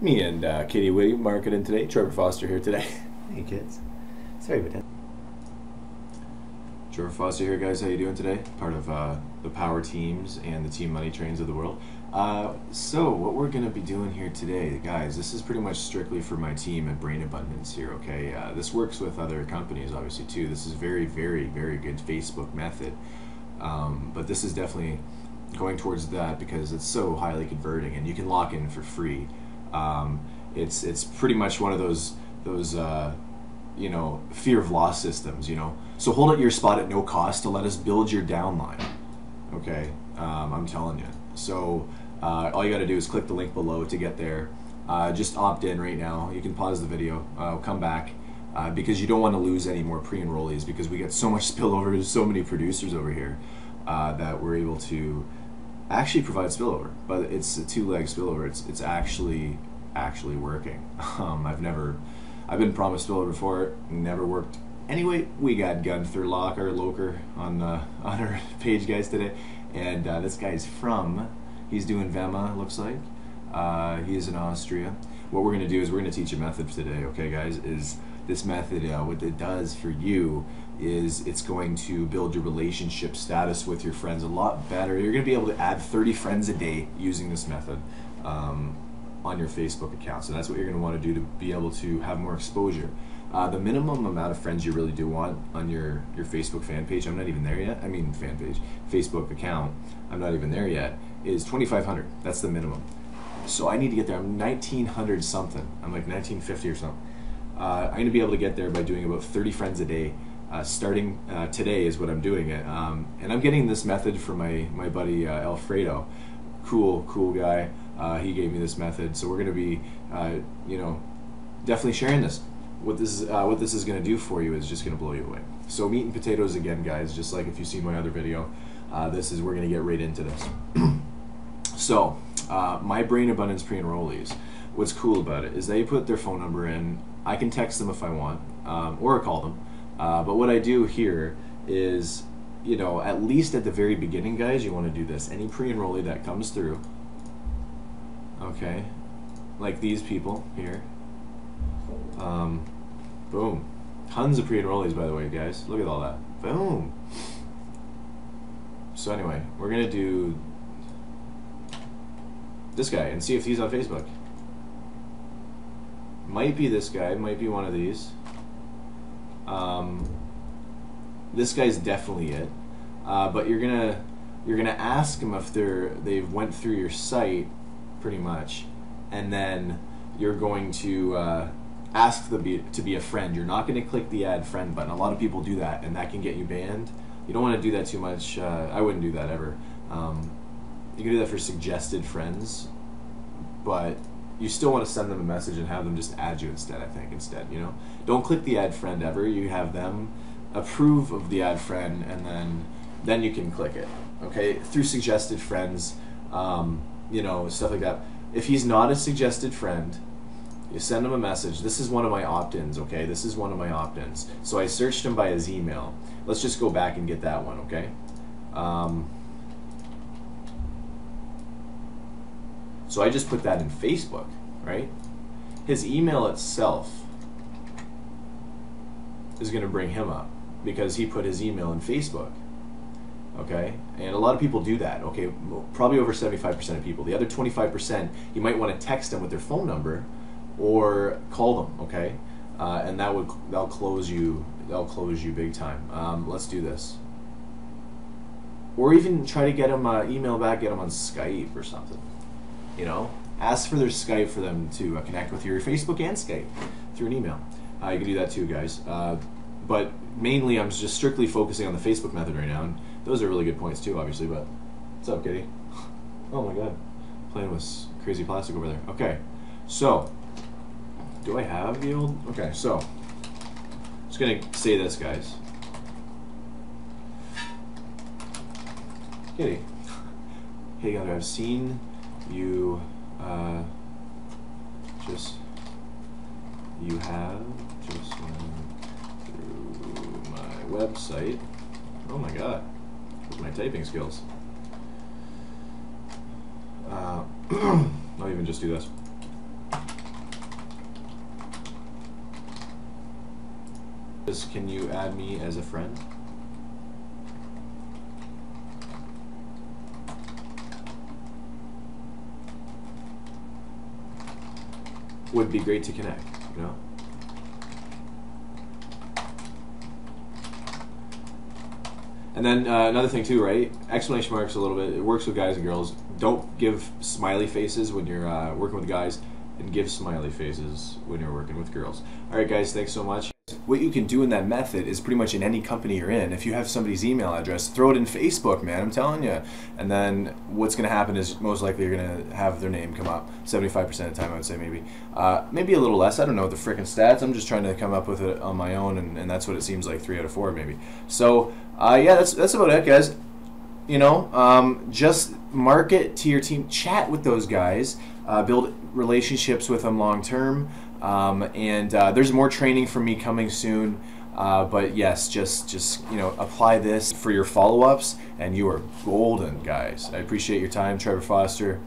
Me and uh, Kitty Witty marketing today. Trevor Foster here today. Hey kids. Sorry about that. Trevor Foster here, guys. How you doing today? Part of uh, the Power Teams and the Team Money Trains of the world. Uh, so what we're gonna be doing here today, guys, this is pretty much strictly for my team at Brain Abundance here. Okay, uh, this works with other companies, obviously too. This is very, very, very good Facebook method, um, but this is definitely going towards that because it's so highly converting, and you can lock in for free. Um, it's it's pretty much one of those those uh, you know fear of loss systems. You know, so hold at your spot at no cost to let us build your downline. Okay, um, I'm telling you. So uh, all you got to do is click the link below to get there. Uh, just opt in right now. You can pause the video, uh, come back. Uh, because you don't want to lose any more pre-enrollees because we get so much spillover, so many producers over here uh, that we're able to actually provide spillover, but it's a two-leg spillover. It's it's actually actually working. Um, I've never, I've been promised spillover before, never worked. Anyway, we got Gunther Locker Loker on uh, on our page, guys, today, and uh, this guy's from. He's doing Vemma, looks like. Uh, he's in Austria. What we're gonna do is we're gonna teach a method today, okay, guys? Is this method uh, what it does for you is it's going to build your relationship status with your friends a lot better. You're going to be able to add 30 friends a day using this method um, on your Facebook account. So that's what you're going to want to do to be able to have more exposure. Uh, the minimum amount of friends you really do want on your, your Facebook fan page, I'm not even there yet. I mean, fan page, Facebook account, I'm not even there yet, is 2,500. That's the minimum. So I need to get there. I'm 1,900 something. I'm like 1950 or something. Uh, I'm going to be able to get there by doing about 30 friends a day uh, starting uh, today is what I'm doing it. Um, and I'm getting this method from my, my buddy uh, Alfredo. Cool, cool guy. Uh, he gave me this method. So we're going to be, uh, you know, definitely sharing this. What this is, uh, what this is going to do for you is just going to blow you away. So meat and potatoes again, guys. Just like if you've seen my other video, this is we're going to get right into this. so my brain abundance pre-enrollees. What's cool about it is they put their phone number in. I can text them if I want, um, or call them. Uh, but what I do here is, you know, at least at the very beginning, guys, you want to do this. Any pre-enrollee that comes through, okay, like these people here, um, boom. Tons of pre-enrollees, by the way, guys. Look at all that. Boom. So anyway, we're going to do this guy and see if he's on Facebook. Might be this guy, might be one of these. Um, this guy's definitely it. Uh, but you're gonna you're gonna ask them if they're they've went through your site, pretty much, and then you're going to uh, ask them be, to be a friend. You're not going to click the add friend button. A lot of people do that, and that can get you banned. You don't want to do that too much. Uh, I wouldn't do that ever. Um, you can do that for suggested friends, but you still want to send them a message and have them just add you instead. I think instead, you know, don't click the add friend ever. You have them approve of the add friend, and then then you can click it. Okay, through suggested friends, um, you know, stuff like that. If he's not a suggested friend, you send him a message. This is one of my opt-ins. Okay, this is one of my opt-ins. So I searched him by his email. Let's just go back and get that one. Okay. Um, So I just put that in Facebook, right? His email itself is going to bring him up because he put his email in Facebook. Okay? And a lot of people do that. Okay? Probably over 75% of people. The other 25%, you might want to text them with their phone number or call them, okay? Uh, and that would that'll close you that'll close you big time. Um, let's do this. Or even try to get them uh, email back, get them on Skype or something. You know, ask for their Skype for them to uh, connect with you, your Facebook and Skype through an email. Uh, you can do that too, guys. Uh, but mainly, I'm just strictly focusing on the Facebook method right now, and those are really good points too, obviously. But what's up, Kitty? Oh my God, playing with crazy plastic over there. Okay, so do I have the old? Okay, so I'm just gonna say this, guys. Kitty. Hey, guys, I've seen you uh, just you have just through my website. Oh my god, with my typing skills. Uh, I'll even just do this. Can you add me as a friend? Would be great to connect, you know? And then uh, another thing too, right? Exclamation marks a little bit. It works with guys and girls. Don't give smiley faces when you're uh, working with guys, and give smiley faces when you're working with girls. All right, guys. Thanks so much. What you can do in that method is pretty much in any company you're in. If you have somebody's email address, throw it in Facebook, man. I'm telling you. And then what's going to happen is most likely you're going to have their name come up. 75% of the time, I would say maybe. Uh, maybe a little less. I don't know the freaking stats. I'm just trying to come up with it on my own, and, and that's what it seems like three out of four, maybe. So, uh, yeah, that's, that's about it, guys. You know, um, just market to your team, chat with those guys, uh, build relationships with them long term. Um, and uh, there's more training for me coming soon. Uh, but yes, just just you know, apply this for your follow-ups, and you are golden, guys. I appreciate your time, Trevor Foster.